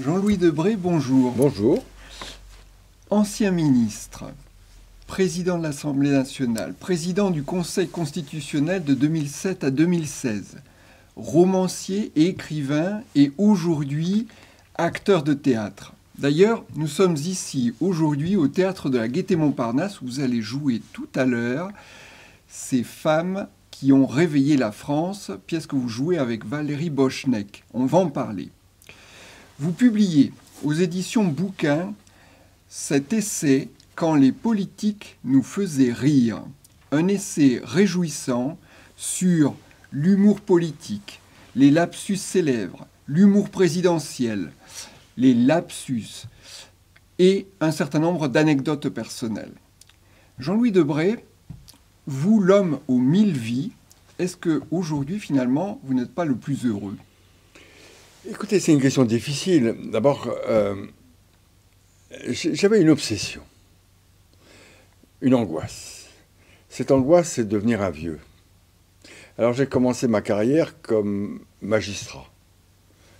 Jean-Louis Debré, bonjour. Bonjour. Ancien ministre, président de l'Assemblée nationale, président du Conseil constitutionnel de 2007 à 2016, romancier et écrivain et aujourd'hui acteur de théâtre. D'ailleurs, nous sommes ici aujourd'hui au théâtre de la Gaîté-Montparnasse où vous allez jouer tout à l'heure ces femmes qui ont réveillé la France, pièce que vous jouez avec Valérie Bochnek. On va en parler. Vous publiez aux éditions Bouquin cet essai Quand les politiques nous faisaient rire, un essai réjouissant sur l'humour politique, les lapsus célèbres, l'humour présidentiel, les lapsus et un certain nombre d'anecdotes personnelles. Jean-Louis Debré, vous l'homme aux mille vies, est-ce que aujourd'hui finalement vous n'êtes pas le plus heureux? Écoutez, c'est une question difficile. D'abord, euh, j'avais une obsession, une angoisse. Cette angoisse, c'est de devenir un vieux. Alors j'ai commencé ma carrière comme magistrat,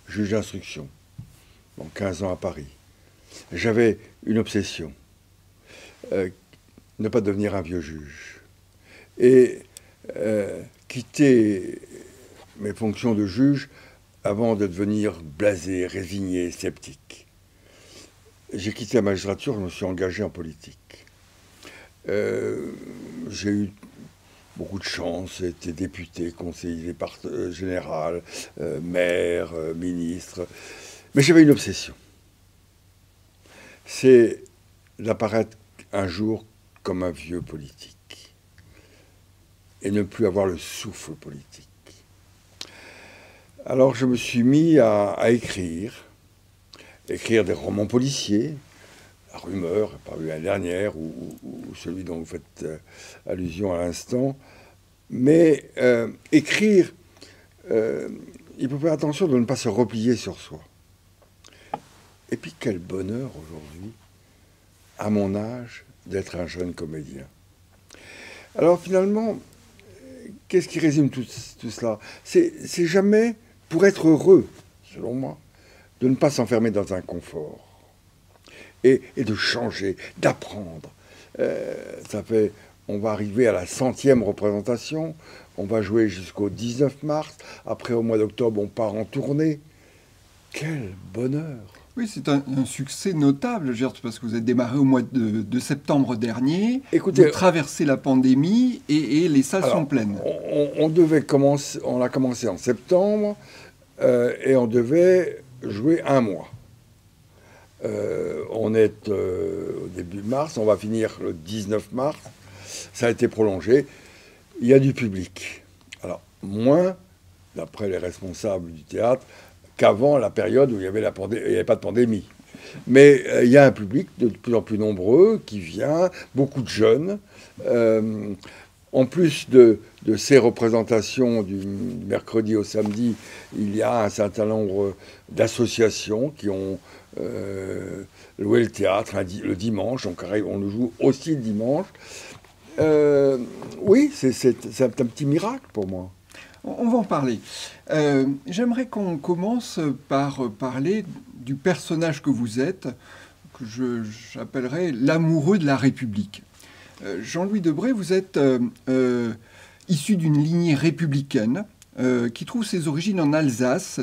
juge d'instruction, en 15 ans à Paris. J'avais une obsession, euh, ne pas devenir un vieux juge. Et euh, quitter mes fonctions de juge avant de devenir blasé, résigné, sceptique. J'ai quitté la magistrature, je me suis engagé en politique. Euh, j'ai eu beaucoup de chance, j'ai été député, conseiller euh, général, euh, maire, ministre. Mais j'avais une obsession. C'est d'apparaître un jour comme un vieux politique et ne plus avoir le souffle politique. Alors je me suis mis à, écrire, écrire des romans policiers, La rumeur, paru l'année dernière, ou, celui dont vous faites euh, allusion à l'instant. Mais euh, écrire, euh, il faut faire attention de ne pas se replier sur soi. Et puis quel bonheur aujourd'hui, à mon âge, d'être un jeune comédien. Alors finalement, qu'est-ce qui résume tout, tout cela? C'est jamais pour être heureux, selon moi, de ne pas s'enfermer dans un confort et, de changer, d'apprendre. Euh, ça fait, on va arriver à la centième représentation, on va jouer jusqu'au 19 mars, après au mois d'octobre on part en tournée. Quel bonheur oui, c'est un, succès notable, Gert, parce que vous avez démarré au mois de, septembre dernier. Écoutez, vous traversez la pandémie et, les salles sont pleines. On, devait commencer, on a commencé en septembre euh, et on devait jouer un mois. Euh, on est euh, au début mars, on va finir le 19 mars. Ça a été prolongé. Il y a du public. Alors, moins, d'après les responsables du théâtre, qu'avant la période où il n'y avait, pas de pandémie. Mais euh, il y a un public de plus en plus nombreux qui vient, beaucoup de jeunes. Euh, en plus de, ces représentations du mercredi au samedi, il y a un certain nombre d'associations qui ont euh, loué le théâtre le dimanche, donc on le joue aussi le dimanche. oui, c'est un petit miracle pour moi. On va en parler. Euh, j'aimerais qu'on commence par parler du personnage que vous êtes, que j'appellerais l'amoureux de la République. Euh, Jean-Louis Debré, vous êtes euh, issu d'une lignée républicaine qui trouve ses origines en Alsace,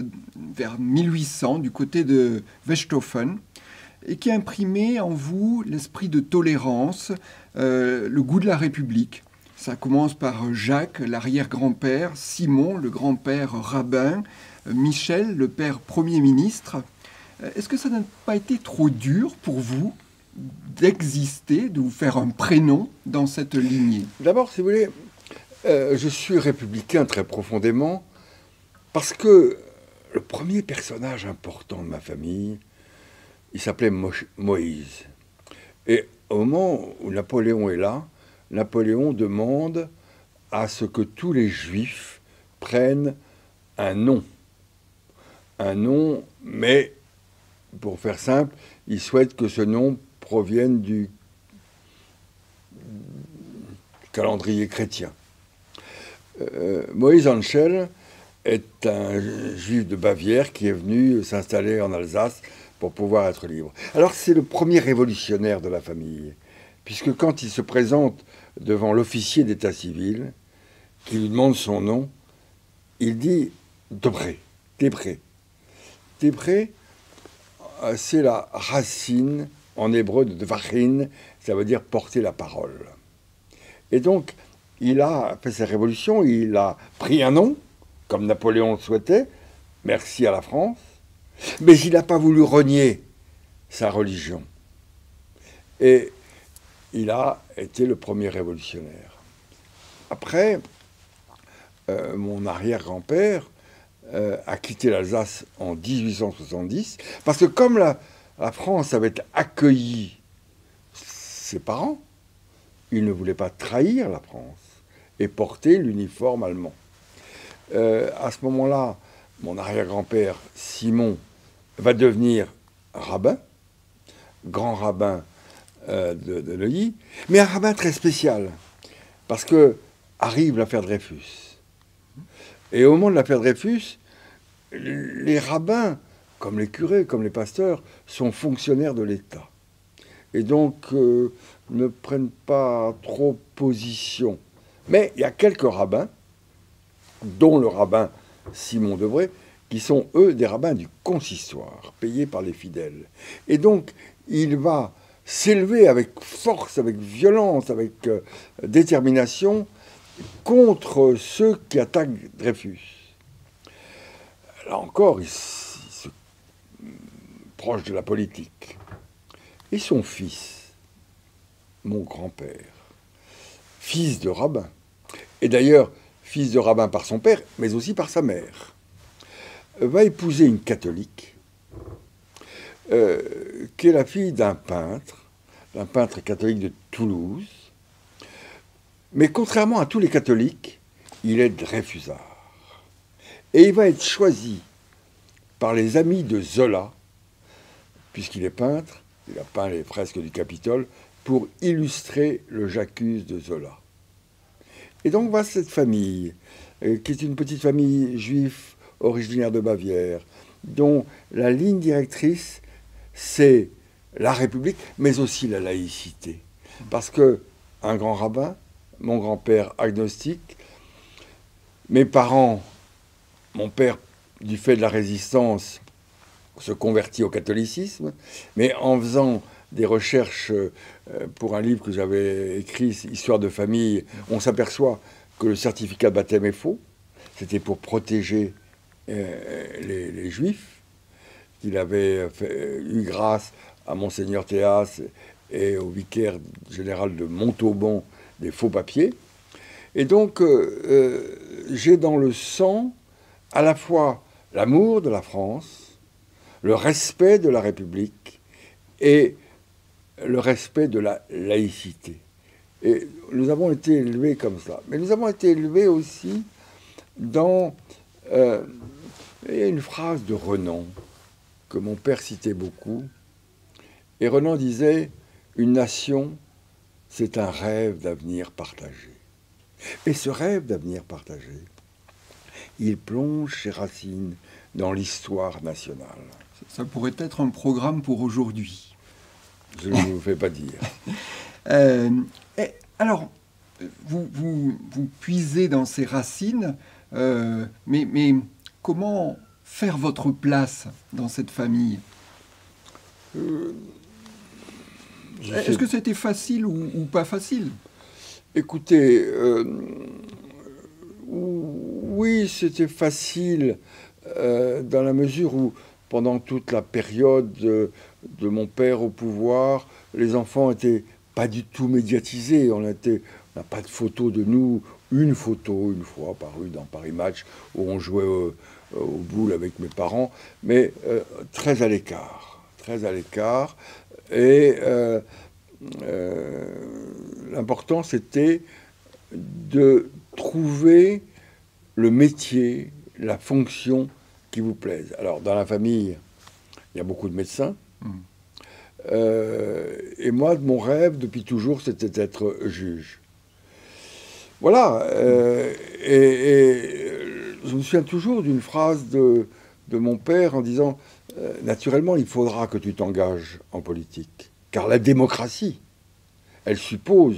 vers 1800, du côté de Westhofen, et qui a imprimé en vous l'esprit de tolérance, le goût de la République. Ça commence par Jacques, l'arrière-grand-père, Simon, le grand-père rabbin, Michel, le père Premier ministre. Euh, est-ce que ça n'a pas été trop dur pour vous d'exister, de vous faire un prénom dans cette lignée? D'abord, si vous voulez, euh, je suis républicain très profondément parce que le premier personnage important de ma famille, il s'appelait Moïse. Et au moment où Napoléon est là, Napoléon demande à ce que tous les juifs prennent un nom. Un nom, mais pour faire simple, il souhaite que ce nom provienne du calendrier chrétien. Euh, Moïse Anschel est un juif de Bavière qui est venu s'installer en Alsace pour pouvoir être libre. Alors c'est le premier révolutionnaire de la famille, puisque quand il se présente devant l'officier d'état civil, qui lui demande son nom, il dit Debré, Débré. Débré, euh, c'est la racine en hébreu de Dvarin, ça veut dire porter la parole. Et donc, il a fait sa révolution, il a pris un nom, comme Napoléon le souhaitait, merci à la France, mais il n'a pas voulu renier sa religion. Et il a été le premier révolutionnaire. Après, euh, mon arrière-grand-père euh, a quitté l'Alsace en 1870, parce que comme la, France avait accueilli ses parents, il ne voulait pas trahir la France et porter l'uniforme allemand. Euh, à ce moment-là, mon arrière-grand-père Simon va devenir rabbin, grand rabbin euh, de, de Neuilly, mais un rabbin très spécial, parce que arrive l'affaire Dreyfus. Et au moment de l'affaire Dreyfus, les rabbins, comme les curés, comme les pasteurs, sont fonctionnaires de l'État. Et donc euh, ne prennent pas trop position. Mais il y a quelques rabbins, dont le rabbin Simon Debray, qui sont eux des rabbins du consistoire, payés par les fidèles. Et donc, il va s'élever avec force, avec violence, avec euh, détermination contre ceux qui attaquent Dreyfus. Là encore, il, se proche de la politique. Et son fils, mon grand-père, fils de rabbin, et d'ailleurs fils de rabbin par son père, mais aussi par sa mère, va épouser une catholique, euh, qui est la fille d'un peintre, d'un peintre catholique de Toulouse. Mais contrairement à tous les catholiques, il est Dreyfusard. Et il va être choisi par les amis de Zola, puisqu'il est peintre, il a peint les fresques du Capitole, pour illustrer le J'accuse de Zola. Et donc va cette famille, euh, qui est une petite famille juive originaire de Bavière, dont la ligne directrice, c'est la République, mais aussi la laïcité. Parce que un grand rabbin, mon grand-père agnostique, mes parents, mon père, du fait de la résistance, se convertit au catholicisme, mais en faisant des recherches euh, pour un livre que j'avais écrit, Histoire de famille, on s'aperçoit que le certificat de baptême est faux. C'était pour protéger euh, les, Juifs. Il avait eu grâce à Monseigneur Théas et au vicaire général de Montauban des faux papiers. Et donc, euh, euh, j'ai dans le sang à la fois l'amour de la France, le respect de la République et le respect de la laïcité. Et nous avons été élevés comme ça. Mais nous avons été élevés aussi dans il y a une phrase de Renan que mon père citait beaucoup. Et Renan disait Une nation, c'est un rêve d'avenir partagé. Et ce rêve d'avenir partagé, il plonge ses racines dans l'histoire nationale. Ça pourrait être un programme pour aujourd'hui. Je ne vous fais pas dire. Euh, alors, vous, vous, vous, puisez dans ces racines, euh, mais, mais comment faire votre place dans cette famille euh, Est-ce que c'était facile ou, pas facile? Écoutez, euh, oui, c'était facile euh, dans la mesure où pendant toute la période de, mon père au pouvoir, les enfants n'étaient pas du tout médiatisés. On n'a pas de photo de nous, une photo une fois parue dans Paris Match où on jouait au, euh, au boule avec mes parents, mais euh, très à l'écart, très à l'écart. Et euh, l'important, c'était de trouver le métier, la fonction qui vous plaise. Alors, dans la famille, il y a beaucoup de médecins. Mmh. et moi, mon rêve depuis toujours, c'était d'être juge. Voilà. et, je me souviens toujours d'une phrase de, mon père en disant euh, naturellement, il faudra que tu t'engages en politique. Car la démocratie, elle suppose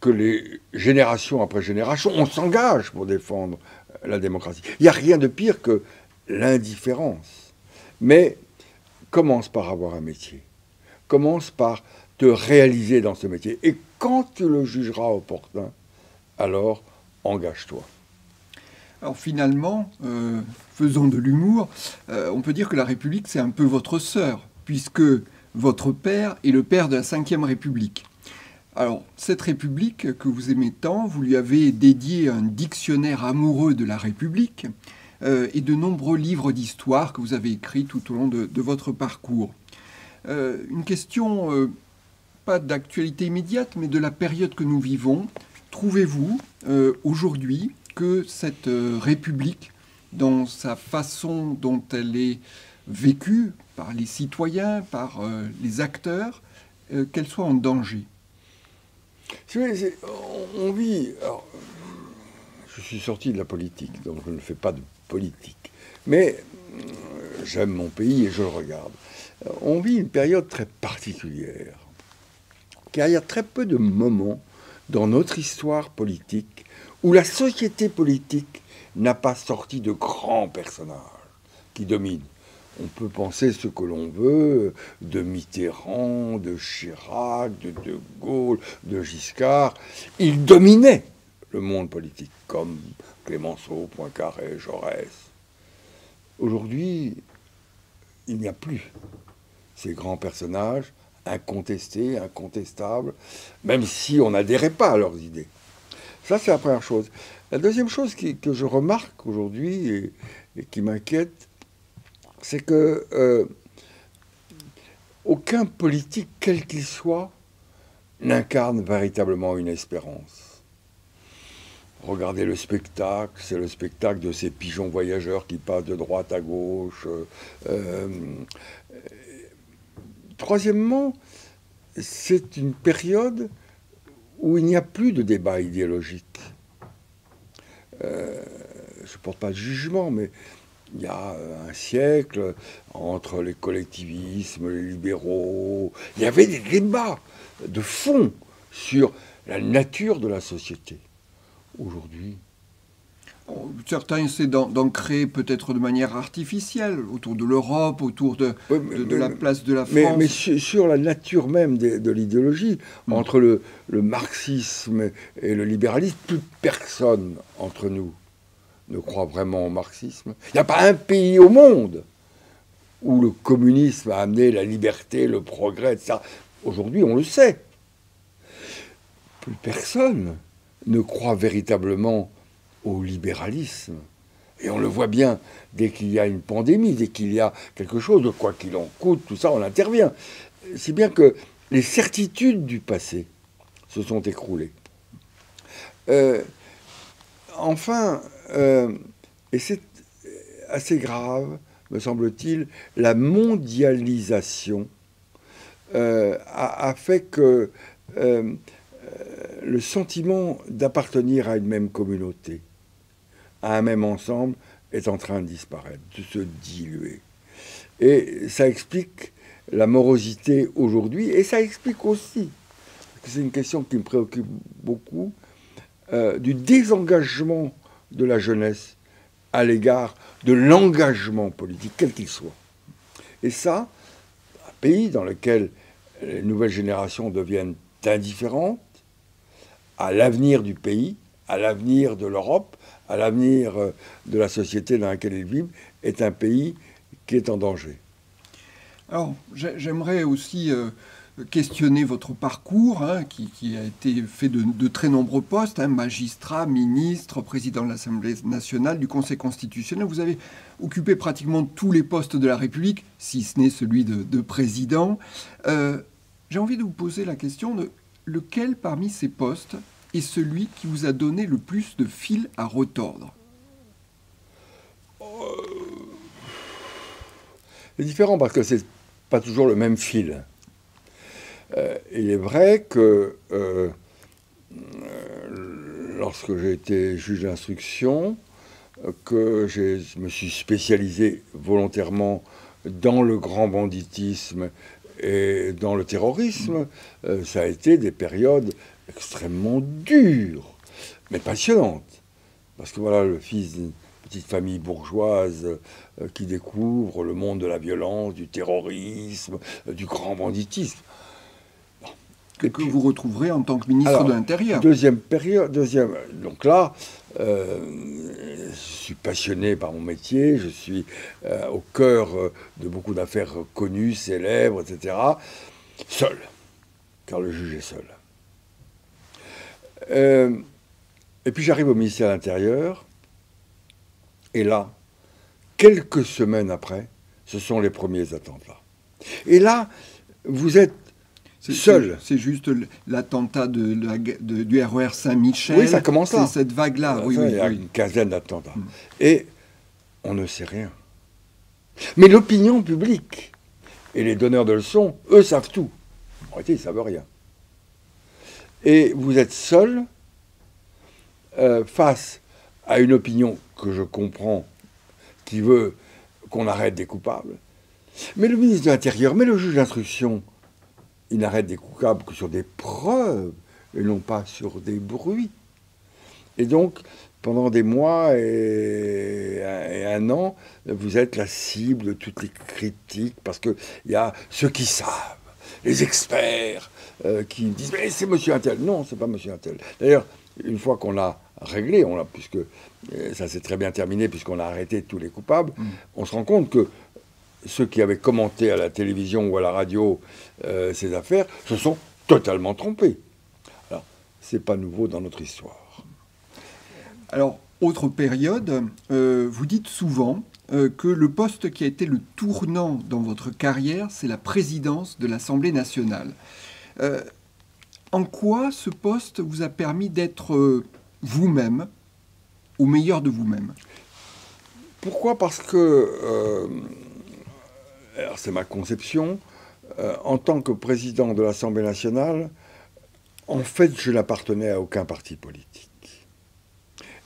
que les générations après génération, on s'engage pour défendre la démocratie. Il n'y a rien de pire que l'indifférence. Mais commence par avoir un métier. Commence par te réaliser dans ce métier. Et quand tu le jugeras opportun, alors engage-toi. Alors finalement, euh, faisons de l'humour, euh, on peut dire que la République, c'est un peu votre sœur, puisque votre père est le père de la Ve République. Alors, cette République que vous aimez tant, vous lui avez dédié un dictionnaire amoureux de la République euh, et de nombreux livres d'histoire que vous avez écrits tout au long de, votre parcours. une question, pas d'actualité immédiate, mais de la période que nous vivons. Trouvez-vous aujourd'hui que cette euh, République, dans sa façon dont elle est vécue par les citoyens, par euh, les acteurs, euh, qu'elle soit en danger? On vit. je suis sorti de la politique, donc je ne fais pas de politique. Mais j'aime mon pays et je le regarde. On vit une période très particulière, car il y a très peu de moments dans notre histoire politique où la société politique n'a pas sorti de grands personnages qui dominent. On peut penser ce que l'on veut de Mitterrand, de Chirac, de De Gaulle, de Giscard. Ils dominaient le monde politique, comme Clémenceau, Poincaré, Jaurès. Aujourd'hui, il n'y a plus ces grands personnages incontestés, incontestables, même si on n'adhérait pas à leurs idées. Ça, c'est la première chose. La deuxième chose que je remarque aujourd'hui et, qui m'inquiète, c'est que euh, aucun politique, quel qu'il soit, n'incarne véritablement une espérance. Regardez le spectacle, c'est le spectacle de ces pigeons voyageurs qui passent de droite à gauche. Euh, troisièmement, c'est une période où il n'y a plus de débat idéologique. Euh, je ne porte pas de jugement, mais il y a un siècle, entre les collectivismes, les libéraux, il y avait des débats de fond sur la nature de la société. Aujourd'hui, Certains essaient d'en créer peut-être de manière artificielle, autour de l'Europe, autour de, de, la place de la France. Mais, sur, la nature même de, l'idéologie, mm. entre le, le, marxisme et le libéralisme, plus personne entre nous ne croit vraiment au marxisme. Il n'y a pas un pays au monde où le communisme a amené la liberté, le progrès, etc. Aujourd'hui, on le sait. Plus personne ne croit véritablement au libéralisme. Et on le voit bien, dès qu'il y a une pandémie, dès qu'il y a quelque chose, de quoi qu'il en coûte, tout ça, on intervient. C'est bien que les certitudes du passé se sont écroulées. Euh, enfin, euh, et c'est assez grave, me semble-t-il, la mondialisation euh, a, fait que le sentiment d'appartenir à une même communauté, un même ensemble est en train de disparaître, de se diluer. Et ça explique la morosité aujourd'hui, et ça explique aussi, c'est une question qui me préoccupe beaucoup, euh, du désengagement de la jeunesse à l'égard de l'engagement politique, quel qu'il soit. Et ça, un pays dans lequel les nouvelles générations deviennent indifférentes à l'avenir du pays, à l'avenir de l'Europe, à l'avenir euh, de la société dans laquelle ils vivent, est un pays qui est en danger. Alors, j'aimerais aussi euh, questionner votre parcours, hein, qui, a été fait de, très nombreux postes, hein, magistrat, ministre, président de l'Assemblée nationale, du Conseil constitutionnel. Vous avez occupé pratiquement tous les postes de la République, si ce n'est celui de, président. Euh, j'ai envie de vous poser la question de lequel parmi ces postes est celui qui vous a donné le plus de fil à retordre C'est différent parce que c'est pas toujours le même fil. Euh, il est vrai que euh, lorsque j'ai été juge d'instruction, que je me suis spécialisé volontairement dans le grand banditisme et dans le terrorisme, euh, ça a été des périodes extrêmement dures, mais passionnantes. Parce que voilà, le fils d'une petite famille bourgeoise euh, qui découvre le monde de la violence, du terrorisme, euh, du grand banditisme. Que, que vous retrouverez en tant que ministre de l'Intérieur. Deuxième période, deuxième. Donc là, je suis passionné par mon métier, je suis au cœur de beaucoup d'affaires connues, célèbres, etc. Seul, car le juge est seul. Euh, et puis j'arrive au ministère de l'Intérieur, et là, quelques semaines après, ce sont les premiers attentats. Et là, vous êtes seul. C'est juste l'attentat de, du RER Saint-Michel. Oui, ça commence là. C'est cette vague-là. Oui, il y a une quinzaine d'attentats. Hmm. Et on ne sait rien. Mais l'opinion publique et les donneurs de leçons, eux, savent tout. En réalité, ils ne savent rien. Et vous êtes seul euh, face à une opinion que je comprends, qui veut qu'on arrête des coupables. Mais le ministre de l'Intérieur, mais le juge d'instruction, il n'arrête des coupables que sur des preuves et non pas sur des bruits. Et donc, pendant des mois et un, an, vous êtes la cible de toutes les critiques parce qu'il y a ceux qui savent, les experts, euh, qui disent Mais c'est monsieur Intel. Non, c'est pas monsieur Intel. D'ailleurs, une fois qu'on a réglé, on a, puisque euh, ça s'est très bien terminé, puisqu'on a arrêté tous les coupables, mm. on se rend compte que ceux qui avaient commenté à la télévision ou à la radio euh, ces affaires se sont totalement trompés. Alors, c'est pas nouveau dans notre histoire. Alors, autre période, euh, vous dites souvent que le poste qui a été le tournant dans votre carrière, c'est la présidence de l'Assemblée nationale. en quoi ce poste vous a permis d'être vous-même, au meilleur de vous-même? Pourquoi? Parce que, euh, c'est ma conception, euh, en tant que président de l'Assemblée nationale, en fait, je n'appartenais à aucun parti politique.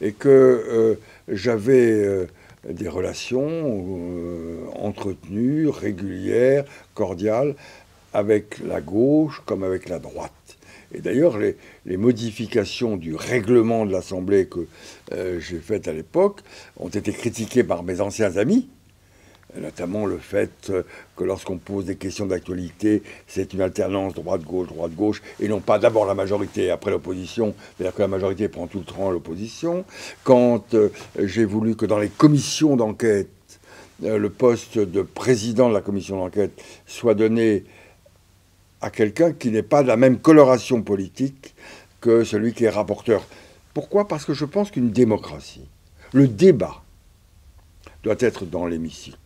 Et que euh, j'avais des relations entretenues, régulières, cordiales, avec la gauche comme avec la droite. Et d'ailleurs, les, modifications du règlement de l'Assemblée que euh, j'ai faites à l'époque ont été critiquées par mes anciens amis, notamment le fait euh, que lorsqu'on pose des questions d'actualité, c'est une alternance droite-gauche, droite-gauche, et non pas d'abord la majorité après l'opposition, c'est-à-dire que la majorité prend tout le temps l'opposition. Quand euh, j'ai voulu que dans les commissions d'enquête, le poste de président de la commission d'enquête soit donné à quelqu'un qui n'est pas de la même coloration politique que celui qui est rapporteur. Pourquoi? Parce que je pense qu'une démocratie, le débat, doit être dans l'hémicycle.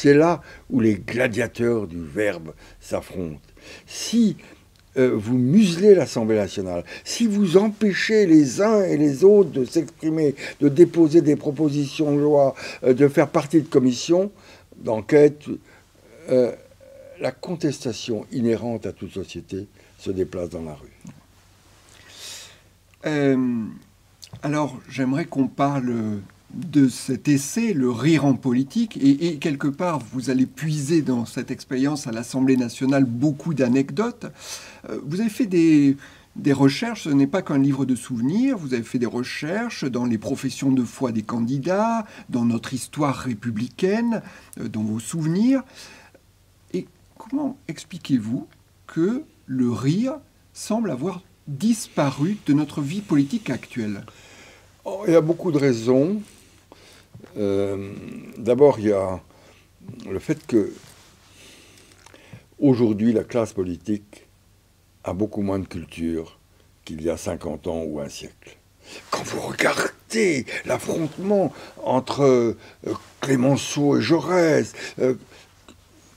C'est là où les gladiateurs du verbe s'affrontent. Si euh, vous muselez l'Assemblée nationale, si vous empêchez les uns et les autres de s'exprimer, de déposer des propositions de loi, euh, de faire partie de commissions d'enquête, euh, la contestation inhérente à toute société se déplace dans la rue. Alors, j'aimerais qu'on parle de cet essai, le rire en politique, et, quelque part, vous allez puiser dans cette expérience à l'Assemblée nationale beaucoup d'anecdotes. Euh, vous avez fait des, recherches, ce n'est pas qu'un livre de souvenirs, vous avez fait des recherches dans les professions de foi des candidats, dans notre histoire républicaine, euh, dans vos souvenirs. Comment expliquez-vous que le rire semble avoir disparu de notre vie politique actuelle? Oh, Il y a beaucoup de raisons. Euh, d'abord, il y a le fait que aujourd'hui, la classe politique a beaucoup moins de culture qu'il y a 50 ans ou un siècle. Quand vous regardez l'affrontement entre euh, Clémenceau et Jaurès, euh,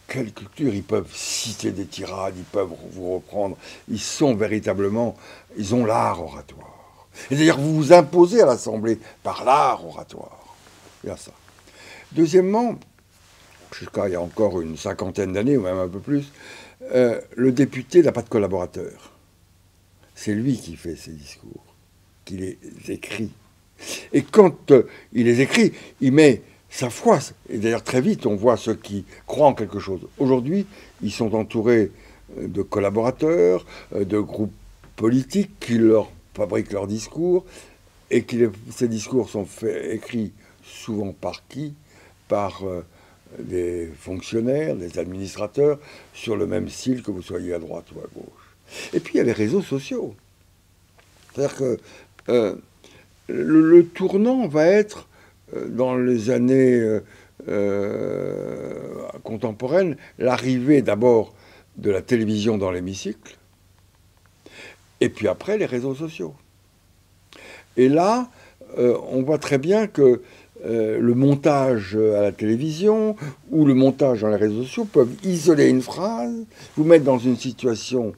quelle culture Ils peuvent citer des tirades, ils peuvent vous reprendre. Ils sont véritablement, ils ont l'art oratoire. Et d'ailleurs, vous vous imposez à l'Assemblée par l'art oratoire. Il ça. Deuxièmement, jusqu'à il y a encore une cinquantaine d'années, ou même un peu plus, euh, le député n'a pas de collaborateur. C'est lui qui fait ses discours, qui les écrit. Et quand euh, il les écrit, il met sa foi. Et d'ailleurs, très vite, on voit ceux qui croient en quelque chose. Aujourd'hui, ils sont entourés euh, de collaborateurs, de groupes politiques qui leur fabriquent leurs discours, et qui, ces discours sont faits, écrits souvent par qui Par des fonctionnaires, des administrateurs, sur le même style que vous soyez à droite ou à gauche. Et puis il y a les réseaux sociaux. C'est-à-dire que euh, le, tournant va être, euh, dans les années euh, contemporaines, l'arrivée d'abord de la télévision dans l'hémicycle, et puis après les réseaux sociaux. Et là, on voit très bien que le montage à la télévision ou le montage dans les réseaux sociaux peuvent isoler une phrase, vous mettre dans une situation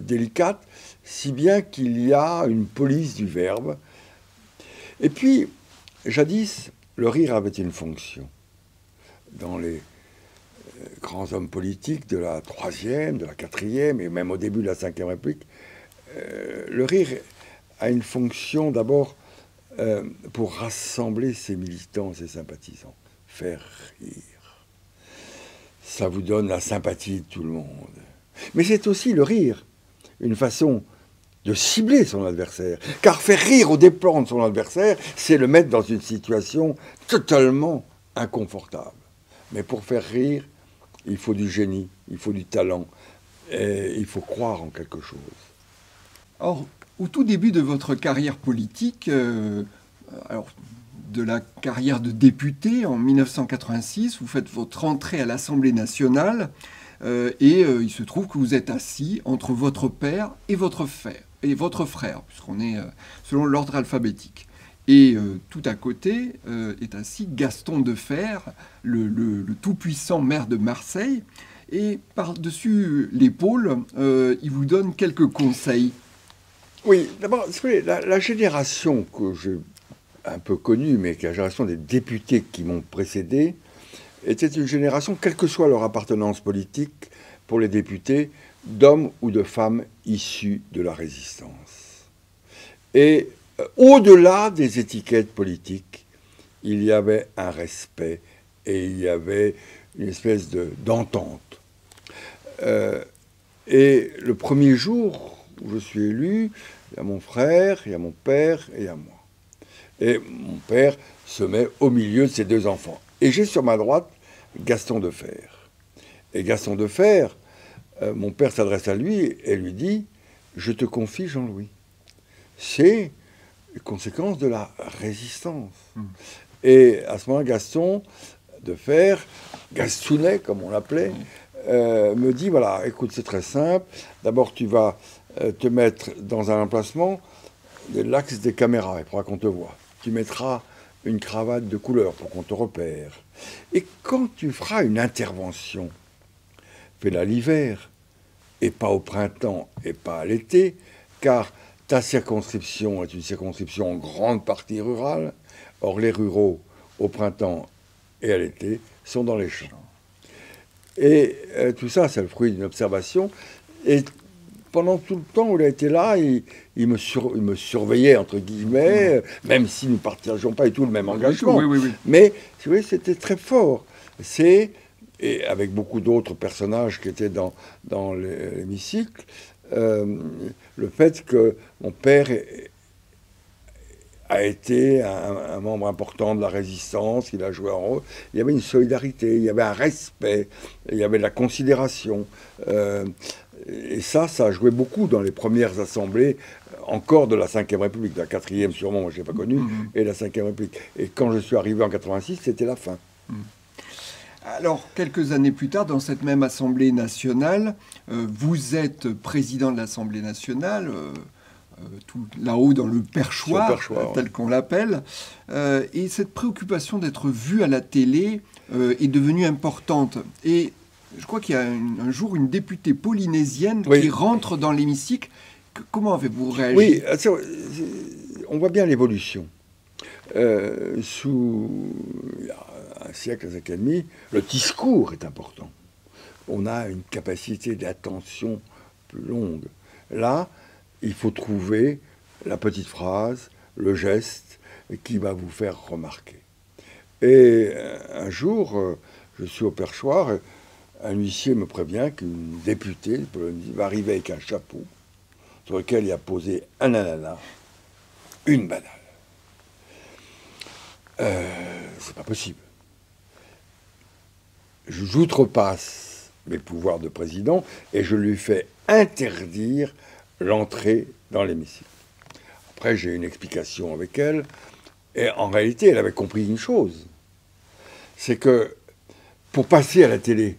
délicate, si bien qu'il y a une police du verbe. Et puis, jadis, le rire avait une fonction. Dans les euh, grands hommes politiques de la troisième, de la quatrième, et même au début de la cinquième République, euh, le rire a une fonction d'abord euh, pour rassembler ses militants, ses sympathisants, faire rire. Ça vous donne la sympathie de tout le monde. Mais c'est aussi le rire, une façon de cibler son adversaire. Car faire rire au dépens de son adversaire, c'est le mettre dans une situation totalement inconfortable. Mais pour faire rire, il faut du génie, il faut du talent, et il faut croire en quelque chose. Or, au tout début de votre carrière politique, euh, alors, de la carrière de député en 1986, vous faites votre entrée à l'Assemblée nationale euh, et euh, il se trouve que vous êtes assis entre votre père et votre frère et votre frère, puisqu'on est selon l'ordre alphabétique. Et tout à côté est assis Gaston de Fer, le, tout-puissant maire de Marseille. Et par-dessus l'épaule, il vous donne quelques conseils. Oui, d'abord, la, la, génération que j'ai un peu connue, mais la génération des députés qui m'ont précédé, était une génération, quelle que soit leur appartenance politique, pour les députés, d'hommes ou de femmes issus de la résistance. Et euh, au-delà des étiquettes politiques, il y avait un respect et il y avait une espèce d'entente. Euh, et le premier jour je suis élu, il y a mon frère, il y a mon père et il y a moi. Et mon père se met au milieu de ses deux enfants. Et j'ai sur ma droite Gaston de Fer. Et Gaston de Fer, euh, mon père s'adresse à lui et lui dit Je te confie Jean-Louis. C'est une conséquence de la résistance. Hmm. Et à ce moment, Gaston de Fer, Gastounet comme on l'appelait, euh, me dit voilà, écoute, c'est très simple. D'abord, tu vas te mettre dans un emplacement de l'axe des caméras, il faudra qu'on te voit. Tu mettras une cravate de couleur pour qu'on te repère. Et quand tu feras une intervention, fais-la l'hiver, et pas au printemps et pas à l'été, car ta circonscription est une circonscription en grande partie rurale. Or, les ruraux, au printemps et à l'été, sont dans les champs. Et euh, tout ça, c'est le fruit d'une observation. Et pendant tout le temps où il a été là, il, me, me, surveillait, entre guillemets, même si nous ne partageons pas et tout le même engagement. Mais, vous c'était très fort. C'est et avec beaucoup d'autres personnages qui étaient dans, dans l'hémicycle, euh, le fait que mon père a été un, membre important de la résistance, il a joué un rôle, il y avait une solidarité, il y avait un respect, il y avait de la considération. Euh, et ça, ça a joué beaucoup dans les premières assemblées, encore de la Ve République, de la quatrième sûrement, moi je n'ai pas connu, mm-hmm. et la Ve République. Et quand je suis arrivé en 86, c'était la fin. Mm. Alors, quelques années plus tard, dans cette même Assemblée nationale, euh, vous êtes président de l'Assemblée nationale, euh, euh, tout là-haut dans le perchoir, tel qu'on l'appelle, et cette préoccupation d'être vu à la télé est devenue importante. Et je crois qu'il y a un, jour une députée polynésienne qui rentre dans l'hémicycle. Comment avez-vous réagi? Oui, on voit bien l'évolution. sous un siècle, un siècle et demi, le discours est important. On a une capacité d'attention plus longue. Là, il faut trouver la petite phrase, le geste, qui va vous faire remarquer. Et euh, un jour, euh, je suis au perchoir, un huissier me prévient qu'une députée va arriver avec un chapeau sur lequel il a posé un ananas, une banane. Euh, c'est pas possible. J'outrepasse mes pouvoirs de président et je lui fais interdire l'entrée dans l'hémicycle. Après, j'ai une explication avec elle. Et en réalité, elle avait compris une chose. C'est que pour passer à la télé,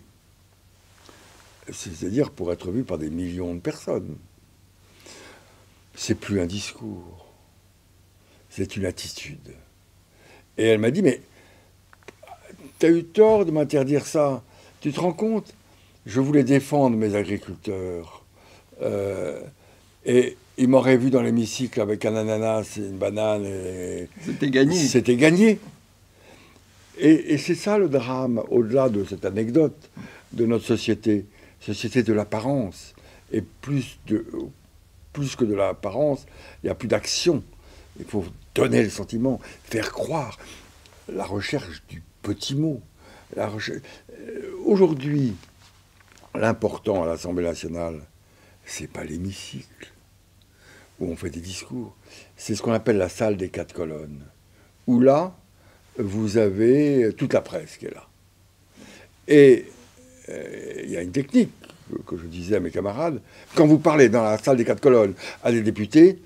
c'est-à-dire pour être vu par des millions de personnes, c'est plus un discours, c'est une attitude. Et elle m'a dit, mais tu as eu tort de m'interdire ça. Tu te rends compte? Je voulais défendre mes agriculteurs. Euh, et il m'aurait vu dans l'hémicycle avec un ananas et une banane. C'était gagné. C'était gagné. Et, c'est ça le drame, au-delà de cette anecdote de notre société, société de l'apparence. Et plus, de, plus que de l'apparence, il n'y a plus d'action. Il faut donner le sentiment, faire croire. La recherche du petit mot. Euh, aujourd'hui, l'important à l'Assemblée nationale, c'est pas l'hémicycle où on fait des discours. C'est ce qu'on appelle la salle des quatre colonnes. Où là, vous avez toute la presse qui est là. Et euh, il y a une technique que je disais à mes camarades. Quand vous parlez dans la salle des quatre colonnes à des députés,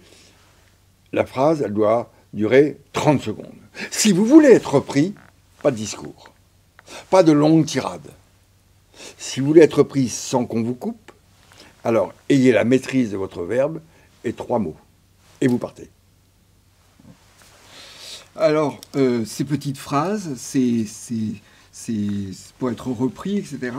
la phrase, elle doit durer 30 secondes. Si vous voulez être repris, pas de discours. Pas de longue tirade. Si vous voulez être pris sans qu'on vous coupe, alors ayez la maîtrise de votre verbe et trois mots. Et vous partez. Alors, euh, ces petites phrases, c'est pour être repris, etc.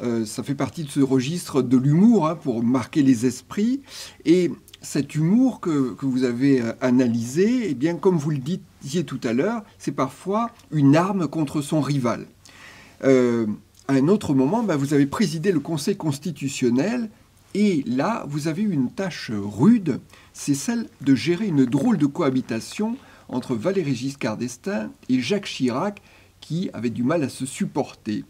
Euh, ça fait partie de ce registre de l'humour hein, pour marquer les esprits. Et cet humour que, vous avez euh, analysé, eh bien, comme vous le disiez tout à l'heure, c'est parfois une arme contre son rival. À un autre moment, bah, vous avez présidé le Conseil constitutionnel et là, vous avez une tâche rude, c'est celle de gérer une drôle de cohabitation entre Valéry Giscard d'Estaing et Jacques Chirac, qui avaient du mal à se supporter.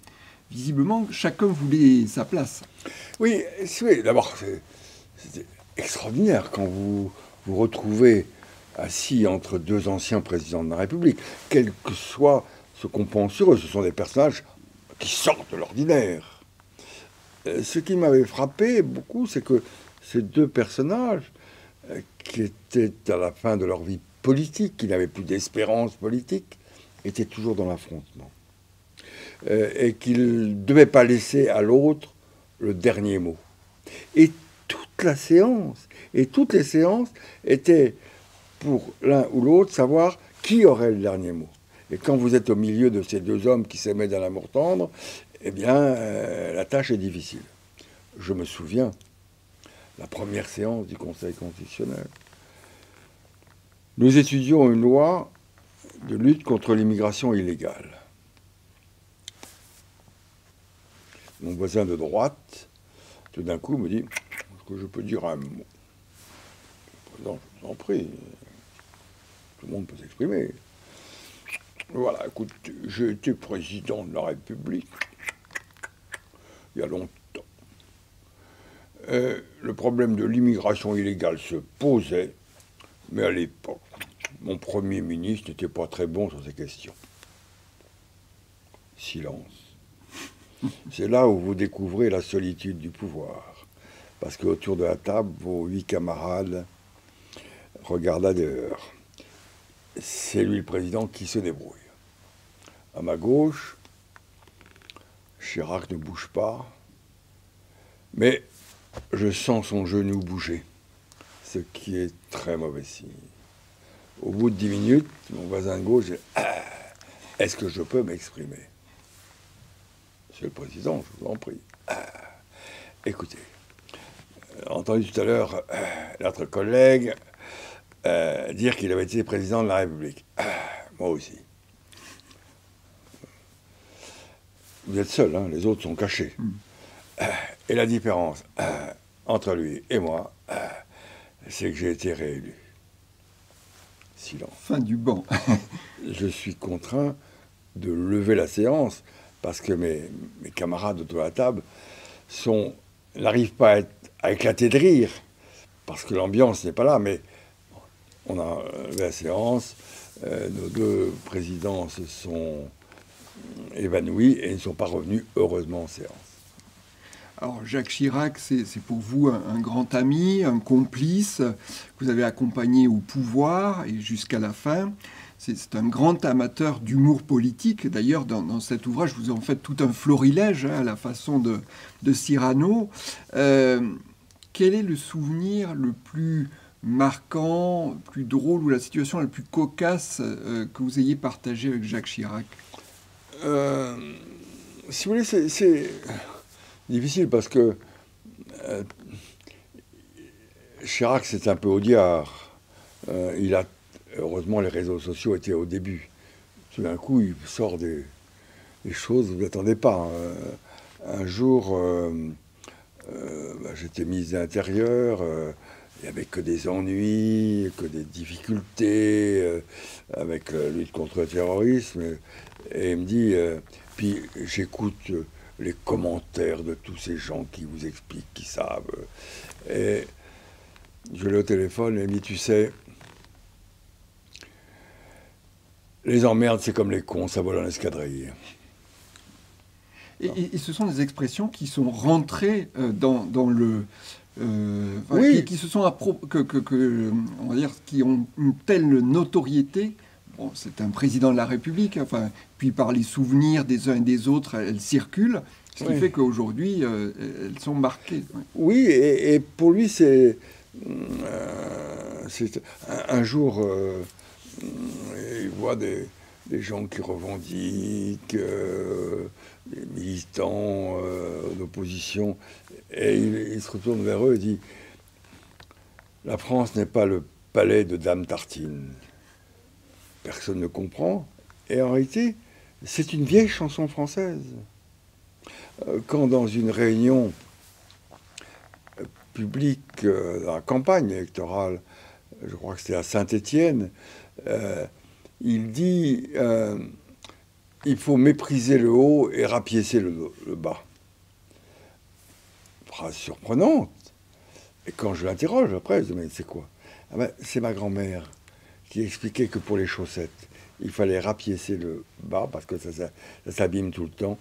Visiblement, chacun voulait sa place. Oui, oui d'abord, c'est extraordinaire quand vous vous retrouvez assis entre deux anciens présidents de la République, quel que soit ce qu'on pense sur eux. Ce sont des personnages qui sortent de l'ordinaire. Euh, ce qui m'avait frappé beaucoup, c'est que ces deux personnages, euh, qui étaient à la fin de leur vie politique, qui n'avaient plus d'espérance politique, étaient toujours dans l'affrontement. Euh, et qu'ils ne devaient pas laisser à l'autre le dernier mot. Et toute la séance, et toutes les séances étaient pour l'un ou l'autre savoir qui aurait le dernier mot. Et quand vous êtes au milieu de ces deux hommes qui s'aimaient d'un amour tendre, eh bien, euh, la tâche est difficile. Je me souviens, la première séance du Conseil constitutionnel. Nous étudions une loi de lutte contre l'immigration illégale. Mon voisin de droite, tout d'un coup, me dit Est-ce que je peux dire un mot? Président, je vous en prie. Tout le monde peut s'exprimer. Voilà, écoute, j'ai été président de la République il y a longtemps. le problème de l'immigration illégale se posait, mais à l'époque, mon Premier ministre n'était pas très bon sur ces questions. Silence. C'est là où vous découvrez la solitude du pouvoir. Parce qu'autour de la table, vos huit camarades regardent dehors c'est lui le président qui se débrouille. À ma gauche, Chirac ne bouge pas, mais je sens son genou bouger, ce qui est très mauvais signe. Au bout de dix minutes, mon voisin de gauche dit ah, Est-ce que je peux m'exprimer? Monsieur le Président, je vous en prie. Ah, écoutez, euh, entendu tout à l'heure euh, notre collègue euh, dire qu'il avait été président de la République. Ah, moi aussi. Vous êtes seul, hein, les autres sont cachés. Hmm. Ah, et la différence ah, entre lui et moi, c'est que j'ai été réélu. Silence. Fin du banc. je suis contraint de lever la séance parce que mes, mes camarades autour de la table n'arrivent pas à, éclater de rire parce que l'ambiance n'est pas là. Mais on a levé la séance, euh, nos deux présidents se sont évanouis et ne sont pas revenus heureusement en séance. Alors Jacques Chirac, c'est pour vous un, grand ami, un complice, que vous avez accompagné au pouvoir et jusqu'à la fin. C'est un grand amateur d'humour politique. D'ailleurs, dans, cet ouvrage, vous en faites tout un florilège hein, à la façon de, Cyrano. Euh, quel est le souvenir le plus marquant, plus drôle ou la situation la plus cocasse euh, que vous ayez partagé avec Jacques Chirac? Euh, Si vous voulez, c'est difficile parce que euh, Chirac, c'est un peu audiard. Euh, il a, heureusement, les réseaux sociaux étaient au début. Tout d'un coup, il sort des, choses vous n'attendez pas. Hein. Un jour, euh, bah, j'étais mise à l'intérieur. il n'y avait que des ennuis, que des difficultés avec la lutte contre le terrorisme. Et, il me dit, puis j'écoute les commentaires de tous ces gens qui vous expliquent, qui savent. Et je l'ai au téléphone et il me dit, tu sais, les emmerdes, c'est comme les cons, ça vole en escadrille. Et, ce sont des expressions qui sont rentrées euh, dans, dans le... Euh, oui. qui, se sont que, que, que, on va dire, qui ont une telle notoriété c'est un président de la République, enfin, puis par les souvenirs des uns et des autres, elles circulent, ce qui fait qu'aujourd'hui, euh, elles sont marquées. Oui, et, pour lui, c'est euh, un, jour, euh, il voit des, gens qui revendiquent, des militants d'opposition, et il, il, se retourne vers eux et dit La France n'est pas le palais de Dame Tartine personne ne comprend. Et en réalité, c'est une vieille chanson française. Euh, quand dans une réunion euh, publique, euh, dans la campagne électorale, je crois que c'était à Saint-Étienne, il dit il faut mépriser le haut et rapiécer le, bas. Phrase surprenante. Et quand je l'interroge après, je dis mais c'est quoi? Ah ben, C'est ma grand-mère qui expliquait que pour les chaussettes, il fallait rapiécer le bas parce que ça, s'abîme tout le temps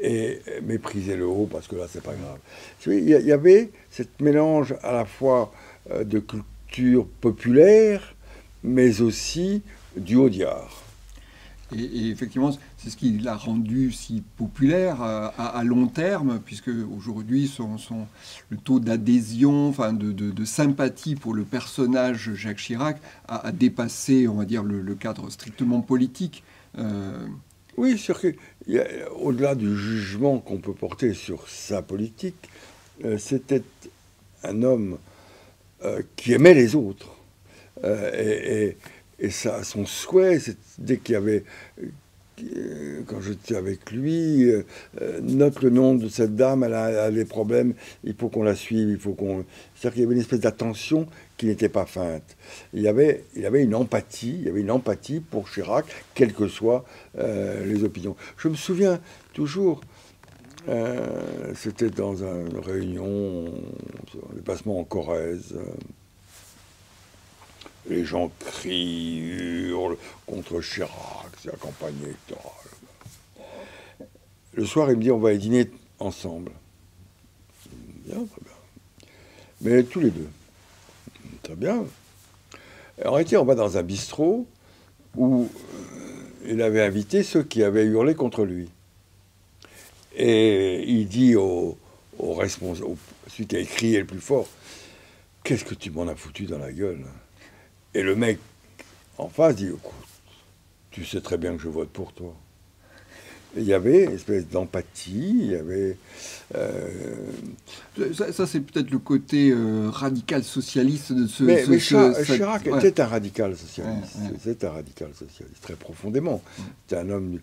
et mépriser le haut parce que là, c'est pas grave. Il y avait ce mélange à la fois euh, de culture populaire, mais aussi du haut diard. Et, effectivement, c'est ce qui l'a rendu si populaire euh, à, long terme, puisque aujourd'hui, son, le taux d'adhésion, enfin de, sympathie pour le personnage Jacques Chirac a, dépassé, on va dire, le, cadre strictement politique. Euh, oui, au-delà du jugement qu'on peut porter sur sa politique, euh, c'était un homme qui aimait les autres. et et ça, son souhait, c'est dès qu'il y avait, euh, quand j'étais avec lui, euh, euh, note le nom de cette dame, elle a, des problèmes, il faut qu'on la suive, il faut qu'on. C'est-à-dire qu'il y avait une espèce d'attention qui n'était pas feinte. Il y avait, il avait une empathie, il y avait une empathie pour Chirac, quelles que soient les opinions. Je me souviens toujours. C'était dans une réunion, un déplacement en Corrèze les gens crient, hurlent contre Chirac, c'est la campagne électorale. Le soir, il me dit on va aller dîner ensemble. Bien, très bien. Mais tous les deux. Très bien. En réalité, on va dans un bistrot où euh, il avait invité ceux qui avaient hurlé contre lui. Et il dit au, au responsable, celui qui a crié le plus fort, Qu'est-ce que tu m'en as foutu dans la gueule et le mec en face dit Écoute, tu sais très bien que je vote pour toi. il y avait une espèce d'empathie, il y avait. Euh, ça, c'est peut-être le côté euh, radical socialiste de ce. Mais, Chirac était un radical socialiste. C'était un radical socialiste, très profondément. C'était un homme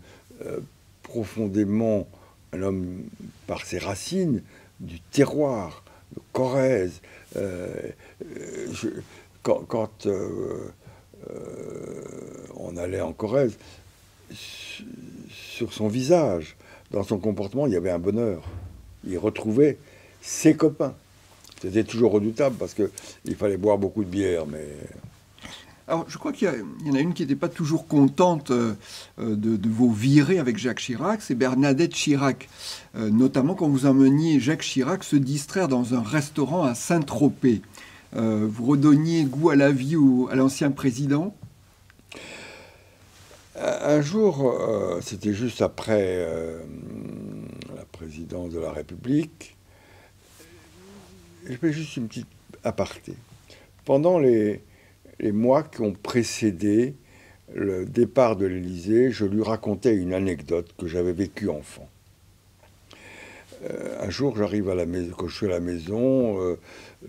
euh, profondément. Un homme par ses racines, du terroir, de Corrèze. Je, quand, euh, on allait en Corrèze, sur son visage, dans son comportement, il y avait un bonheur. Il retrouvait ses copains. C'était toujours redoutable parce qu'il fallait boire beaucoup de bière, mais alors, je crois qu'il y, en a une qui n'était pas toujours contente euh, euh, de, vos virées avec Jacques Chirac, c'est Bernadette Chirac. Euh, notamment quand vous emmeniez Jacques Chirac se distraire dans un restaurant à Saint-Tropez. Vous redonniez goût à la vie ou à l'ancien président Un jour, c'était juste après la présidence de la République, je fais juste une petite aparté. Pendant les les mois qui ont précédé le départ de l'Élysée, je lui racontais une anecdote que j'avais vécue enfant. Euh, un jour, j'arrive à la maison, quand je suis à la maison, euh,